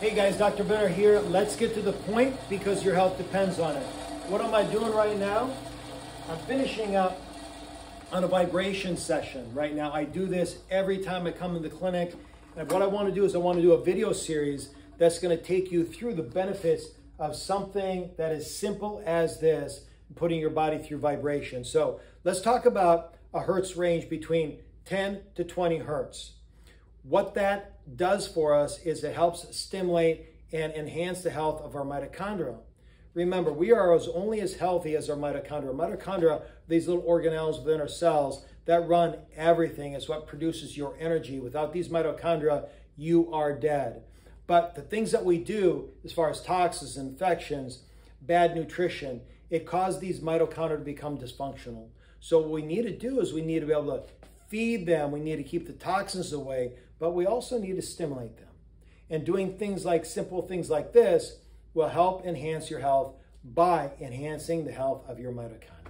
Hey guys, Dr. Binner here. Let's get to the point because your health depends on it. What am I doing right now? I'm finishing up on a vibration session right now. I do this every time I come in the clinic. And what I want to do is I want to do a video series that's going to take you through the benefits of something that is simple as this, putting your body through vibration. So let's talk about a hertz range between 10 to 20 hertz. What that does for us is it helps stimulate and enhance the health of our mitochondria. Remember, we are as only as healthy as our mitochondria. Mitochondria, these little organelles within our cells that run everything. It's what produces your energy. Without these mitochondria, you are dead. But the things that we do, as far as toxins, infections, bad nutrition, it causes these mitochondria to become dysfunctional. So what we need to do is we need to be able to feed them. We need to keep the toxins away, but we also need to stimulate them. And doing things like simple things like this will help enhance your health by enhancing the health of your mitochondria.